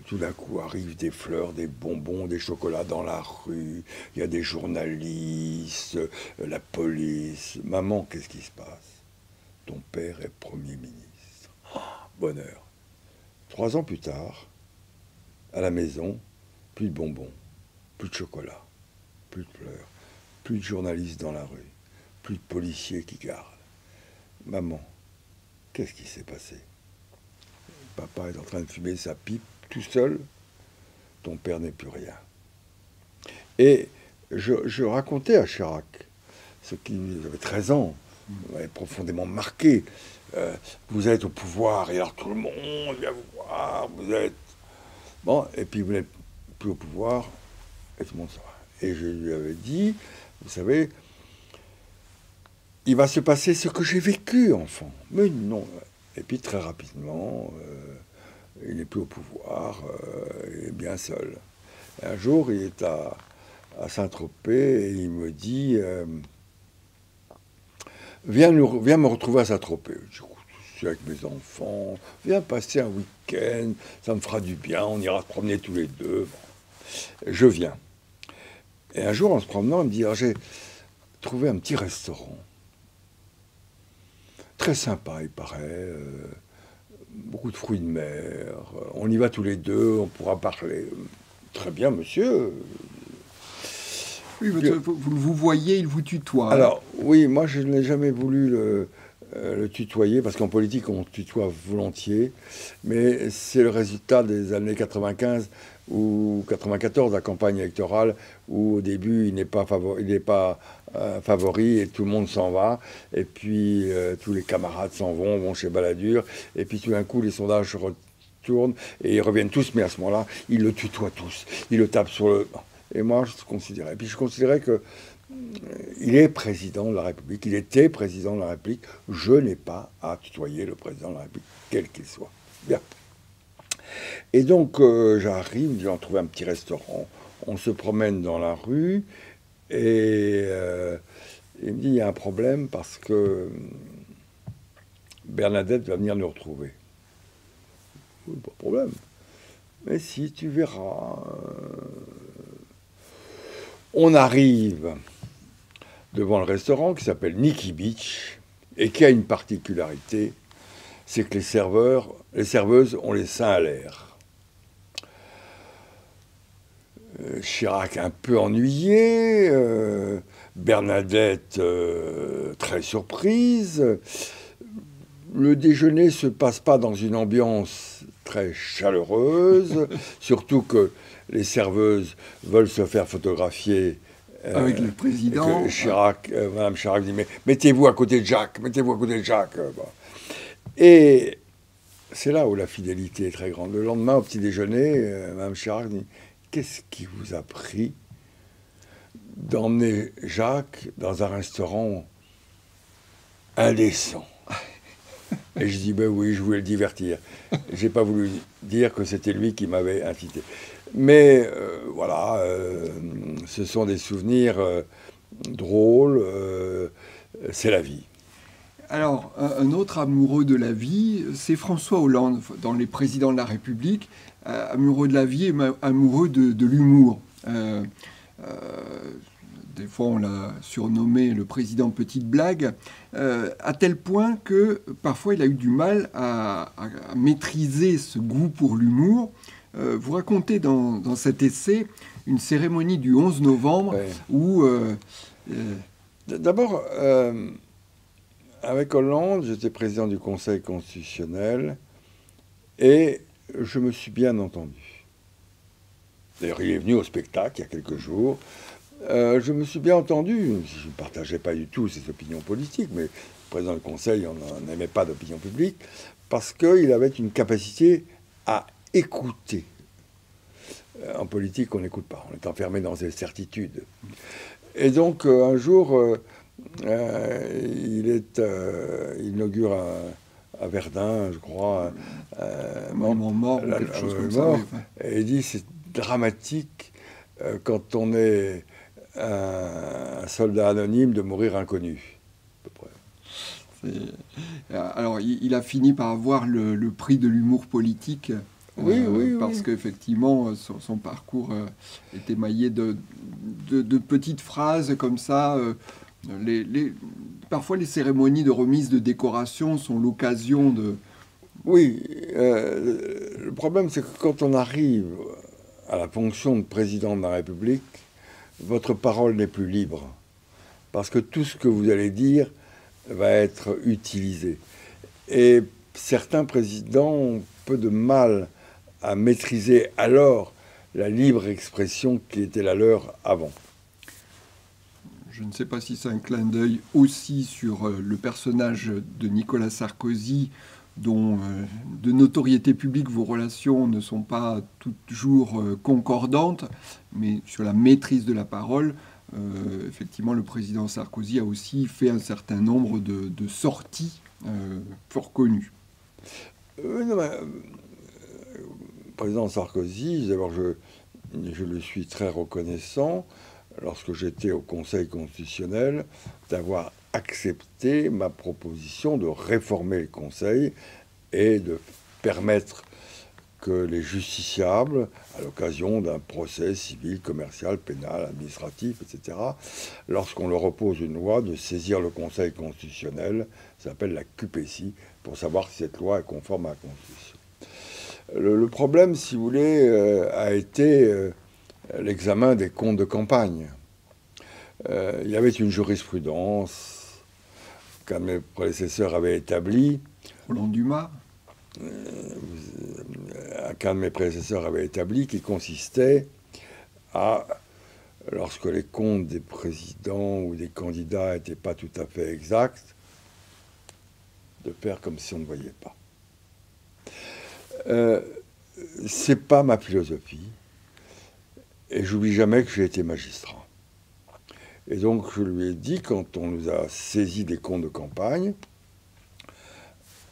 tout d'un coup arrivent des fleurs, des bonbons, des chocolats dans la rue. Il y a des journalistes, euh, la police. Maman, qu'est-ce qui se passe? Ton père est premier ministre. Bonheur. Trois ans plus tard, à la maison, plus de bonbons. Plus de chocolat, plus de fleurs, plus de journalistes dans la rue, plus de policiers qui gardent. Maman, qu'est-ce qui s'est passé? Papa est en train de fumer sa pipe tout seul. Ton père n'est plus rien. Et je, racontais à Chirac, ce qui avait 13 ans, m'avait profondément marqué. Euh, vous êtes au pouvoir et alors tout le monde vient vous voir, vous êtes. Bon, et puis vous n'êtes plus au pouvoir, et je lui avais dit, vous savez, il va se passer ce que j'ai vécu, enfant. Mais non. Et puis très rapidement, euh, il n'est plus au pouvoir, euh, il est bien seul. un jour, il est à, Saint-Tropez et il me dit euh, viens, me retrouver à Saint-Tropez. Je suis avec mes enfants, viens passer un week-end, ça me fera du bien, on ira se promener tous les deux. Je viens. Et un jour, en se promenant, il me dit J'ai trouvé un petit restaurant. Très sympa, il paraît. Euh, beaucoup de fruits de mer. On y va tous les deux, on pourra parler. Très bien, monsieur. Oui, vous, vous, voyez, il vous tutoie. Alors, oui, moi, je n'ai jamais voulu le, euh, le tutoyer, parce qu'en politique, on tutoie volontiers. Mais c'est le résultat des années 95 ou 94, la campagne électorale, où au début il n'est pas, favori, euh, et tout le monde s'en va. Et puis euh, tous les camarades s'en vont, vont chez Balladur. Et puis tout d'un coup, les sondages se retournent et ils reviennent tous. Mais à ce moment-là, ils le tutoient tous. Ils le tapent sur le. Et moi, je considérais. Et puis je considérais que. Euh, il est président de la République, il était président de la République. Je n'ai pas à tutoyer le président de la République, quel qu'il soit. Bien. Et donc, euh, j'arrive, j'ai trouvé un petit restaurant. On se promène dans la rue et euh, il me dit il y a un problème parce que Bernadette va venir nous retrouver. pas de problème. Mais si, tu verras. On arrive devant le restaurant qui s'appelle Nikki Beach et qui a une particularité, c'est que les serveuses ont les seins à l'air. Euh, Chirac un peu ennuyé, euh, Bernadette euh, très surprise. Le déjeuner ne se passe pas dans une ambiance très chaleureuse, surtout que les serveuses veulent se faire photographier avec le président. Chirac, Madame Chirac dit mais mettez-vous à côté de Jacques, mettez-vous à côté de Jacques. Et c'est là où la fidélité est très grande. Le lendemain, au petit déjeuner, euh, Mme Chirac dit Qu'est-ce qui vous a pris d'emmener Jacques dans un restaurant indécent? Et je dis Ben oui, je voulais le divertir. J'ai pas voulu dire que c'était lui qui m'avait incité. Mais euh, voilà, euh, ce sont des souvenirs drôles, c'est la vie. Alors, un autre amoureux de la vie, c'est François Hollande, dans les présidents de la République, euh, amoureux de la vie et amoureux de, l'humour. Euh, euh, des fois, on l'a surnommé le président petite blague, à tel point que parfois il a eu du mal à, maîtriser ce goût pour l'humour. Vous racontez dans, cet essai une cérémonie du 11 novembre où... D'abord, avec Hollande, j'étais président du Conseil constitutionnel et je me suis bien entendu. D'ailleurs, il est venu au spectacle il y a quelques jours. Euh, je me suis bien entendu. Je ne partageais pas du tout ses opinions politiques, mais le président du Conseil n'aimait pas d'opinion publique parce qu'il avait une capacité à écouter. Euh, en politique, on n'écoute pas. On est enfermé dans des certitudes. Et donc, euh, un jour, il, est, il inaugure à Verdun, je crois. Euh, mort, mort, quelque chose comme ça. Et il dit c'est dramatique euh, quand on est un, soldat anonyme de mourir inconnu. Euh, alors, il, a fini par avoir le, prix de l'humour politique. Oui, oui, parce qu'effectivement, son, parcours est émaillé de, de, petites phrases comme ça. Les, parfois, les cérémonies de remise de décoration sont l'occasion de... Oui, le problème, c'est que quand on arrive à la fonction de président de la République, votre parole n'est plus libre. Parce que tout ce que vous allez dire va être utilisé. Et certains présidents ont peu de mal à maîtriser alors la libre expression qui était la leur avant. Je ne sais pas si c'est un clin d'œil aussi sur euh, le personnage de Nicolas Sarkozy dont euh, de notoriété publique vos relations ne sont pas toujours euh, concordantes, mais sur la maîtrise de la parole, euh, effectivement, le président Sarkozy a aussi fait un certain nombre de, sorties fort connues. le président Sarkozy, d'abord, je, je le suis très reconnaissant, lorsque j'étais au Conseil constitutionnel, d'avoir accepté ma proposition de réformer le Conseil et de permettre que les justiciables, à l'occasion d'un procès civil, commercial, pénal, administratif, etc., lorsqu'on leur oppose une loi, de saisir le Conseil constitutionnel, ça s'appelle la QPC, pour savoir si cette loi est conforme à la Constitution. Le, problème, si vous voulez, euh, a été euh, l'examen des comptes de campagne. Euh, il y avait une jurisprudence qu'un de mes prédécesseurs avait établie. Roland Dumas qu'un de mes prédécesseurs avait établi, qui consistait à, lorsque les comptes des présidents ou des candidats n'étaient pas tout à fait exacts, de faire comme si on ne voyait pas. Euh, c'est pas ma philosophie. Et j'oublie jamais que j'ai été magistrat. Et donc je lui ai dit, quand on nous a saisi des comptes de campagne,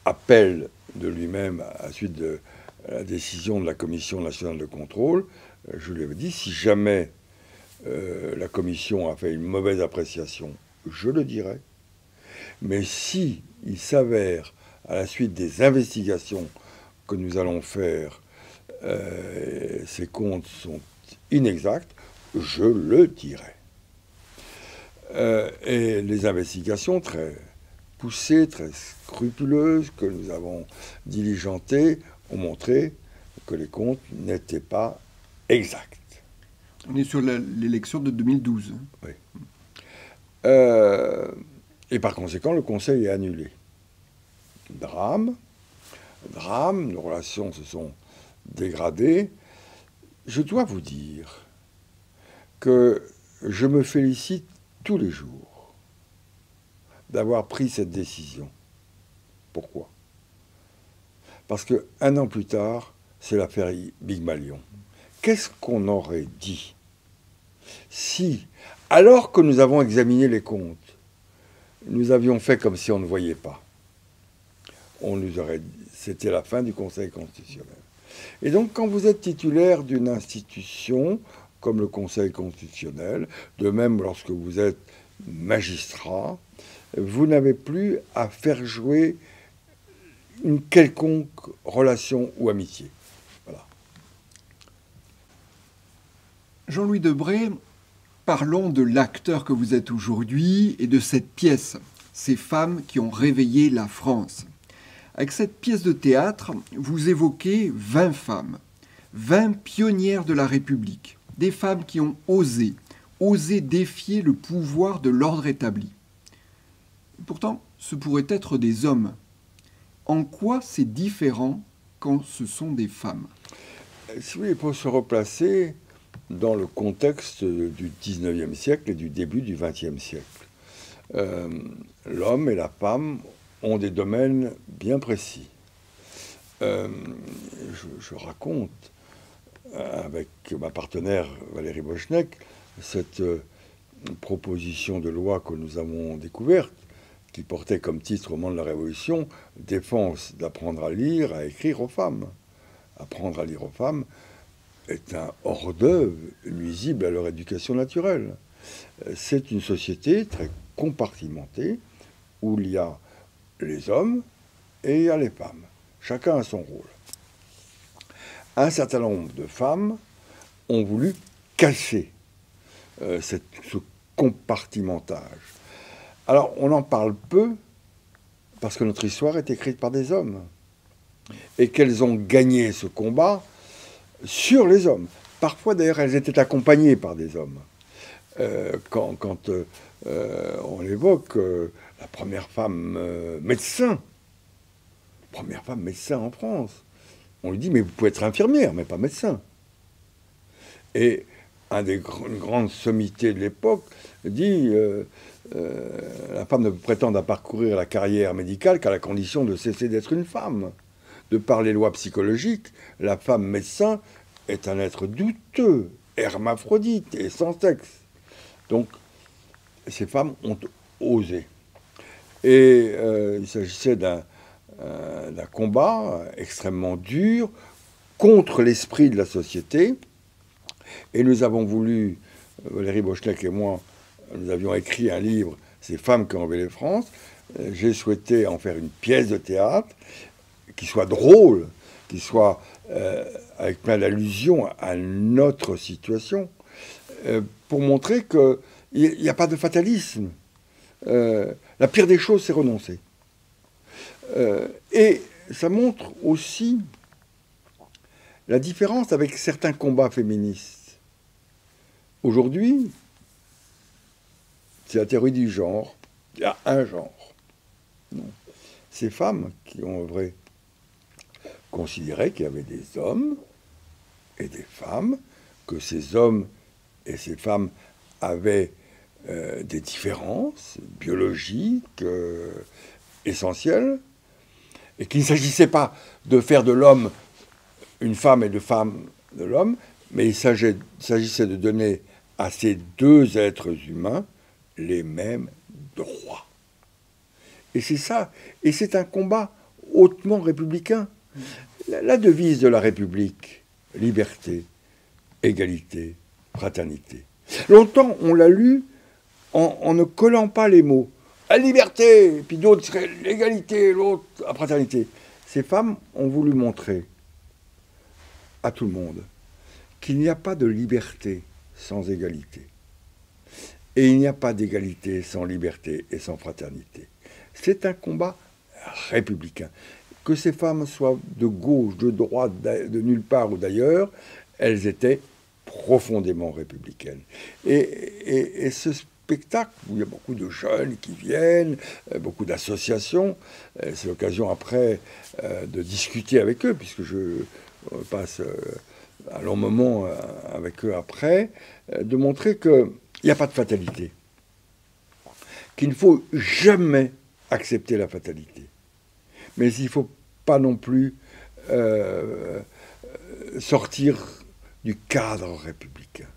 appel de lui-même à suite de la décision de la Commission nationale de contrôle, euh, je lui avais dit, si jamais euh, la Commission a fait une mauvaise appréciation, je le dirai. Mais si il s'avère, à la suite des investigations que nous allons faire, euh, ces comptes sont inexacts, je le dirai. et les investigations très poussées, très scrupuleuses que nous avons diligentées ont montré que les comptes n'étaient pas exacts. On est sur l'élection de 2012. Oui. Euh, et par conséquent, le Conseil est annulé. Drame. Drame, nos relations se sont dégradées. Je dois vous dire que je me félicite tous les jours d'avoir pris cette décision. Pourquoi? Parce que un an plus tard, c'est l'affaire Big Malion. Qu'est-ce qu'on aurait dit si, alors que nous avons examiné les comptes, nous avions fait comme si on ne voyait pas? On nous aurait dit, c'était la fin du Conseil constitutionnel. Et donc, quand vous êtes titulaire d'une institution comme le Conseil constitutionnel, de même lorsque vous êtes magistrat, vous n'avez plus à faire jouer une quelconque relation ou amitié. Voilà. Jean-Louis Debré, parlons de l'acteur que vous êtes aujourd'hui et de cette pièce, Ces femmes qui ont réveillé la France. Avec cette pièce de théâtre, vous évoquez 20 femmes. 20 pionnières de la République, des femmes qui ont osé, osé défier le pouvoir de l'ordre établi. Pourtant, ce pourrait être des hommes. En quoi c'est différent quand ce sont des femmes? Si il faut se replacer dans le contexte du 19e siècle et du début du 20e siècle. Euh, l'homme et la femme ont des domaines bien précis. Euh, je, raconte euh, avec ma partenaire Valérie Bochnek cette proposition de loi que nous avons découverte, qui portait comme titre au moment de la Révolution Défense d'apprendre à lire, à écrire aux femmes. Apprendre à lire aux femmes est un hors-d'œuvre nuisible à leur éducation naturelle. C'est une société très compartimentée où il y a les hommes et il y a les femmes. Chacun a son rôle. Un certain nombre de femmes ont voulu casser euh, ce compartimentage. Alors, on en parle peu parce que notre histoire est écrite par des hommes et qu'elles ont gagné ce combat sur les hommes. Parfois, d'ailleurs, elles étaient accompagnées par des hommes. Euh, quand, quand euh, on évoque euh, la première femme médecin, première femme médecin en France, on lui dit, mais vous pouvez être infirmière, mais pas médecin. Et un des une grande sommité de l'époque dit, la femme ne peut prétendre à parcourir la carrière médicale qu'à la condition de cesser d'être une femme. De par les lois psychologiques, la femme médecin est un être douteux, hermaphrodite et sans sexe. Donc, ces femmes ont osé. Et euh, il s'agissait euh, d'un combat extrêmement dur contre l'esprit de la société. Et nous avons voulu, Valérie Bochnek et moi, nous avions écrit un livre, Ces femmes qui ont enlevé France. Euh, j'ai souhaité en faire une pièce de théâtre qui soit drôle, qui soit avec plein d'allusions à notre situation, euh, pour montrer qu'il n'y a pas de fatalisme. Euh, la pire des choses, c'est renoncer. Euh, et ça montre aussi la différence avec certains combats féministes. Aujourd'hui, c'est la théorie du genre. Il y a un genre. Ces femmes qui ont œuvré considéraient qu'il y avait des hommes et des femmes, que ces hommes et ces femmes avaient euh, des différences biologiques euh, essentielles, et qu'il ne s'agissait pas de faire de l'homme une femme et de femme de l'homme, mais il s'agissait de donner à ces deux êtres humains les mêmes droits. Et c'est ça, et c'est un combat hautement républicain. La, devise de la République, liberté, égalité, fraternité. Longtemps, on l'a lu en, ne collant pas les mots. La liberté, puis d'autres seraient l'égalité, l'autre la fraternité. Ces femmes ont voulu montrer à tout le monde qu'il n'y a pas de liberté sans égalité. Et il n'y a pas d'égalité sans liberté et sans fraternité. C'est un combat républicain que ces femmes soient de gauche, de droite, de nulle part ou d'ailleurs, elles étaient profondément républicaines. Et, ce où il y a beaucoup de jeunes qui viennent, euh, beaucoup d'associations, euh, c'est l'occasion après euh, de discuter avec eux, puisque je passe un long moment avec eux après, de montrer qu'il n'y a pas de fatalité, qu'il ne faut jamais accepter la fatalité. Mais il ne faut pas non plus sortir du cadre républicain.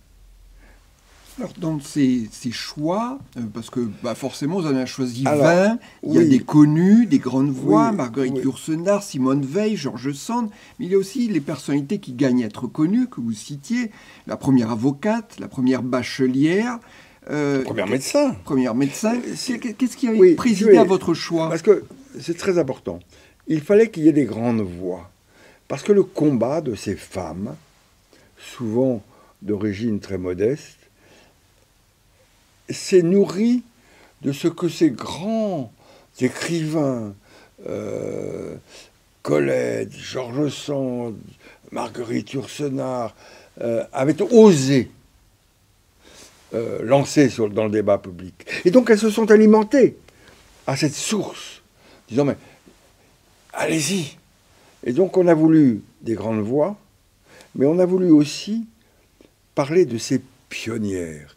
Alors, dans ces, choix, euh, parce que bah, forcément, vous en avez choisi 20, il y a des connus, des grandes voix, Marguerite oui. Simone Veil, Georges Sand, mais il y a aussi les personnalités qui gagnent à être connues, que vous citiez, la première avocate, la première bachelière. Euh, première médecin. Première médecin. Qu'est-ce qui a présidé à votre choix? Parce que c'est très important. Il fallait qu'il y ait des grandes voix. Parce que le combat de ces femmes, souvent d'origine très modeste, s'est nourri de ce que ces grands écrivains, euh, Colette, Georges Sand, Marguerite Yourcenar euh, avaient osé euh, lancer dans le débat public. Et donc elles se sont alimentées à cette source, disant mais allez-y. Et donc on a voulu des grandes voix, mais on a voulu aussi parler de ces pionnières,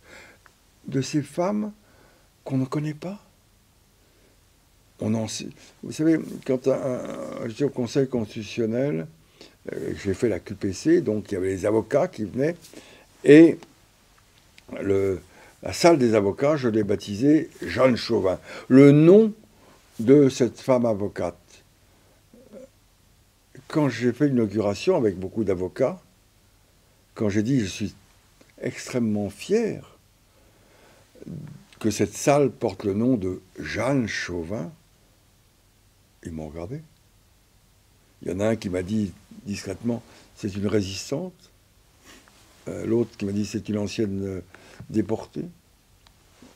de ces femmes qu'on ne connaît pas. Vous savez, quand j'étais au Conseil constitutionnel, euh, j'ai fait la QPC, donc il y avait les avocats qui venaient, et la salle des avocats, je l'ai baptisée Jeanne Chauvin. Le nom de cette femme avocate. Quand j'ai fait l'inauguration avec beaucoup d'avocats, quand j'ai dit je suis extrêmement fier que cette salle porte le nom de Jeanne Chauvin, ils m'ont regardé. Il y en a un qui m'a dit discrètement, c'est une résistante. Euh, l'autre qui m'a dit, c'est une ancienne euh, déportée.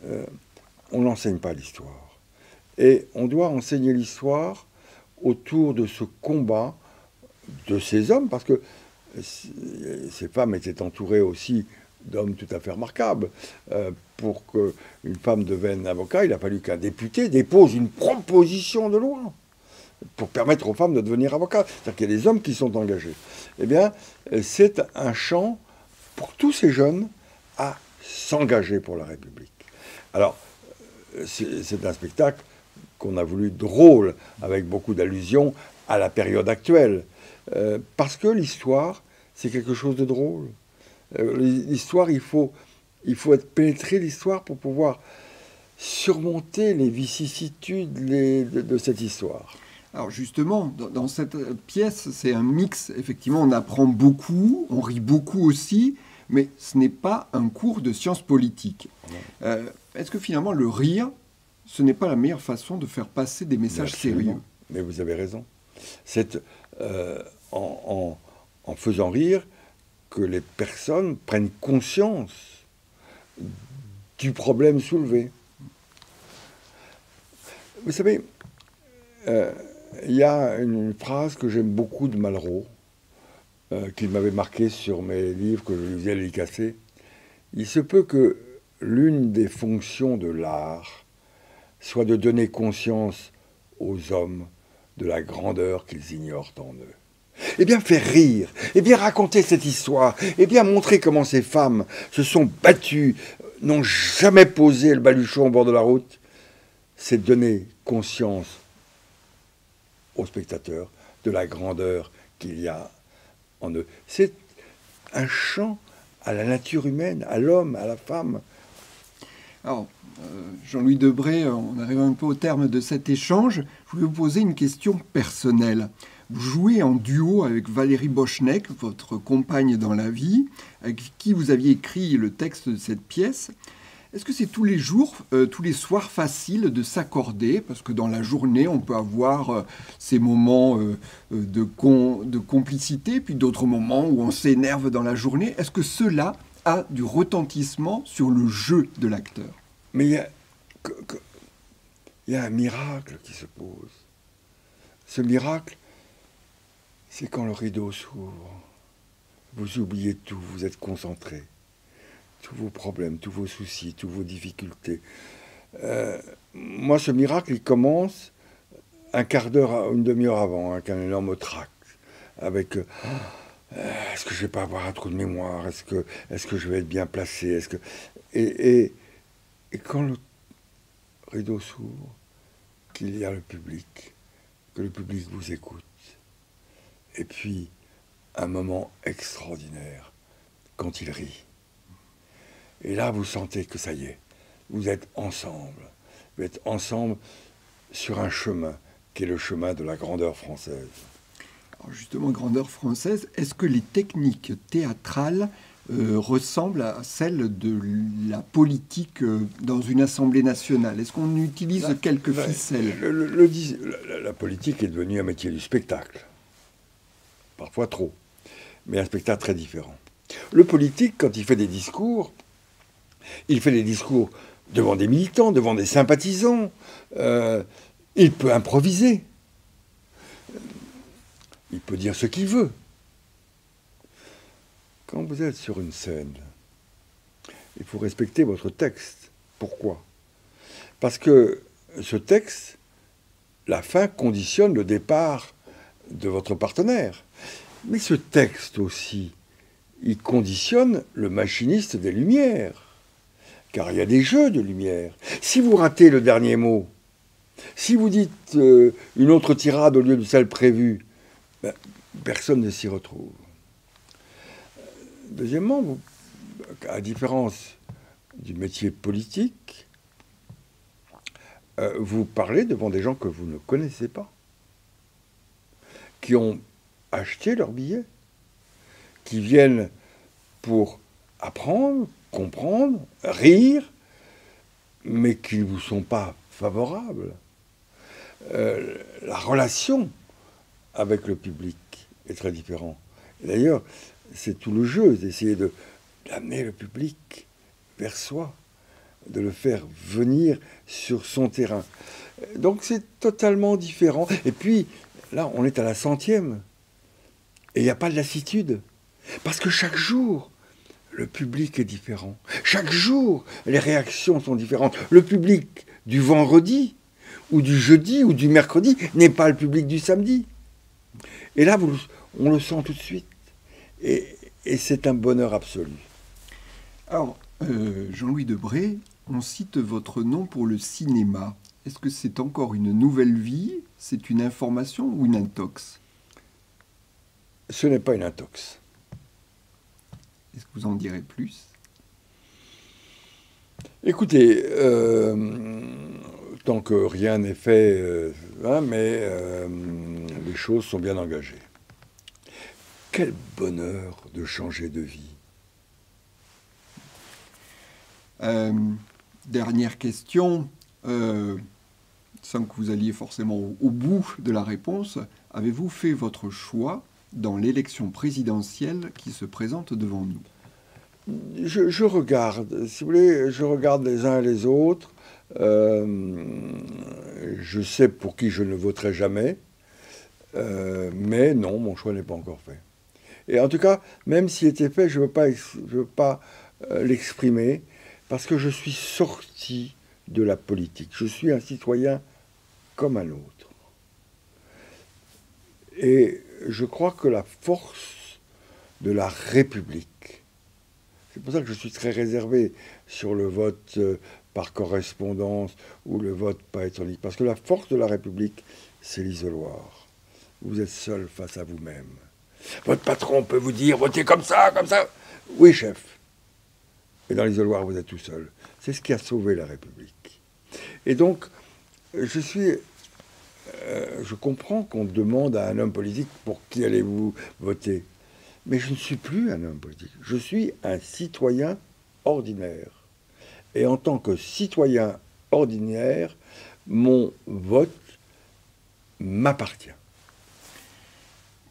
Euh, on n'enseigne pas l'histoire. Et on doit enseigner l'histoire autour de ce combat de ces hommes, parce que ces femmes étaient entourées aussi d'hommes tout à fait remarquables. Pour qu'une femme devienne avocat, il a fallu qu'un député dépose une proposition de loi pour permettre aux femmes de devenir avocats. C'est-à-dire qu'il y a des hommes qui sont engagés. Eh bien, c'est un champ pour tous ces jeunes à s'engager pour la République. Alors, c'est un spectacle qu'on a voulu drôle, avec beaucoup d'allusions à la période actuelle. Euh, parce que l'histoire, c'est quelque chose de drôle. Euh, l'histoire, il faut, il faut être pénétré l'histoire pour pouvoir surmonter les vicissitudes de cette histoire. Alors justement, dans, cette pièce, c'est un mix. Effectivement, on apprend beaucoup, on rit beaucoup aussi, mais ce n'est pas un cours de sciences politiques. Euh, est-ce que finalement, le rire, ce n'est pas la meilleure façon de faire passer des messages sérieux? Mais vous avez raison. C'est euh, en, en faisant rire que les personnes prennent conscience du problème soulevé. Vous savez, euh, il y a une phrase que j'aime beaucoup de Malraux, euh, qu'il m'avait marqué sur mes livres que je lui faisais dédicacer. Il se peut que l'une des fonctions de l'art soit de donner conscience aux hommes de la grandeur qu'ils ignorent en eux. Eh bien, faire rire, eh bien, raconter cette histoire, eh bien, montrer comment ces femmes se sont battues, n'ont jamais posé le baluchon au bord de la route, c'est donner conscience aux spectateurs de la grandeur qu'il y a en eux. C'est un chant à la nature humaine, à l'homme, à la femme. Alors, euh, Jean-Louis Debré, on arrive un peu au terme de cet échange. Je voulais vous poser une question personnelle. Vous jouez en duo avec Valérie Bochnek, votre compagne dans la vie, avec qui vous aviez écrit le texte de cette pièce. Est-ce que c'est tous les jours, euh, tous les soirs facile de s'accorder? Parce que dans la journée, on peut avoir euh, ces moments euh, de, complicité, puis d'autres moments où on s'énerve dans la journée. Est-ce que cela a du retentissement sur le jeu de l'acteur? Mais il y a un miracle qui se pose. Ce miracle, c'est quand le rideau s'ouvre. Vous oubliez tout, vous êtes concentré tous vos problèmes, tous vos soucis, toutes vos difficultés. Euh, moi, ce miracle, il commence un quart d'heure, une demi-heure avant, avec un énorme tract, avec euh, est-ce que je vais pas avoir un trou de mémoire, est-ce que, est que je vais être bien placé, est-ce que et, et quand le rideau s'ouvre, qu'il y a le public, que le public vous écoute, et puis un moment extraordinaire quand il rit et là, vous sentez que ça y est, vous êtes ensemble. Vous êtes ensemble sur un chemin qui est le chemin de la grandeur française. Alors justement, grandeur française, est-ce que les techniques théâtrales euh, ressemblent à celles de la politique euh, dans une assemblée nationale? Est-ce qu'on utilise quelques ficelles? la, politique est devenue un métier du spectacle. Parfois trop. Mais un spectacle très différent. Le politique, quand il fait des discours, il fait des discours devant des militants, devant des sympathisants. Euh, il peut improviser. il peut dire ce qu'il veut. Quand vous êtes sur une scène, il faut respecter votre texte. Pourquoi? Parce que ce texte, la fin conditionne le départ de votre partenaire. Mais ce texte aussi, il conditionne le machiniste des Lumières. Car il y a des jeux de lumière. Si vous ratez le dernier mot, si vous dites euh, une autre tirade au lieu de celle prévue, ben, personne ne s'y retrouve. Deuxièmement, à différence du métier politique, euh, vous parlez devant des gens que vous ne connaissez pas, qui ont acheté leur billet, qui viennent pour apprendre, comprendre, rire, mais qui ne vous sont pas favorables. Euh, la relation avec le public est très différente. D'ailleurs, c'est tout le jeu d'essayer d'amener le public vers soi, de le faire venir sur son terrain. Donc c'est totalement différent. Et puis, là, on est à la centième. Et il n'y a pas de lassitude. Parce que chaque jour, le public est différent. Chaque jour, les réactions sont différentes. Le public du vendredi, ou du jeudi, ou du mercredi, n'est pas le public du samedi. Et là, on le sent tout de suite. Et, c'est un bonheur absolu. Alors, euh, Jean-Louis Debré, on cite votre nom pour le cinéma. Est-ce que c'est encore une nouvelle vie? C'est une information ou une intox? Ce n'est pas une intox. Est-ce que vous en direz plus? Écoutez, euh, tant que rien n'est fait, euh, hein, mais euh, les choses sont bien engagées. Quel bonheur de changer de vie. dernière question, sans que vous alliez forcément au bout de la réponse, avez-vous fait votre choix? Dans l'élection présidentielle qui se présente devant nous je, regarde, si vous voulez, je regarde les uns et les autres. Euh, je sais pour qui je ne voterai jamais, euh, mais non, mon choix n'est pas encore fait. Et en tout cas, même s'il était fait, je ne veux pas, euh, l'exprimer, parce que je suis sorti de la politique. Je suis un citoyen comme un autre. Et je crois que la force de la République, c'est pour ça que je suis très réservé sur le vote euh, par correspondance ou le vote pas électronique. Parce que la force de la République, c'est l'isoloir. Vous êtes seul face à vous-même. Votre patron peut vous dire votez comme ça, comme ça. Oui, chef. Et dans l'isoloir, vous êtes tout seul. C'est ce qui a sauvé la République. Et donc, je suis euh, je comprends qu'on demande à un homme politique pour qui allez-vous voter. Mais je ne suis plus un homme politique. Je suis un citoyen ordinaire. Et en tant que citoyen ordinaire, mon vote m'appartient.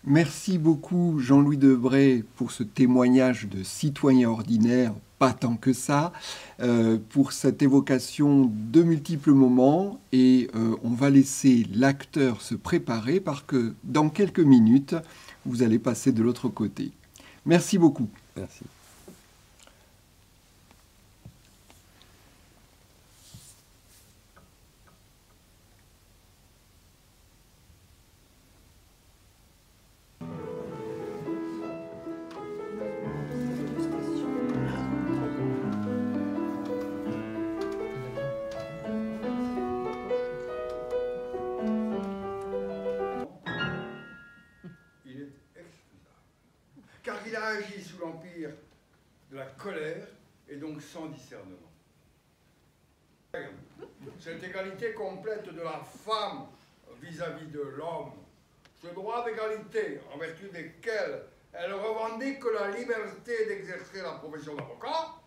Merci beaucoup Jean-Louis Debray pour ce témoignage de citoyen ordinaire, pas tant que ça, euh, pour cette évocation de multiples moments et euh, on va laisser l'acteur se préparer parce que dans quelques minutes, vous allez passer de l'autre côté. Merci beaucoup. Merci. En vertu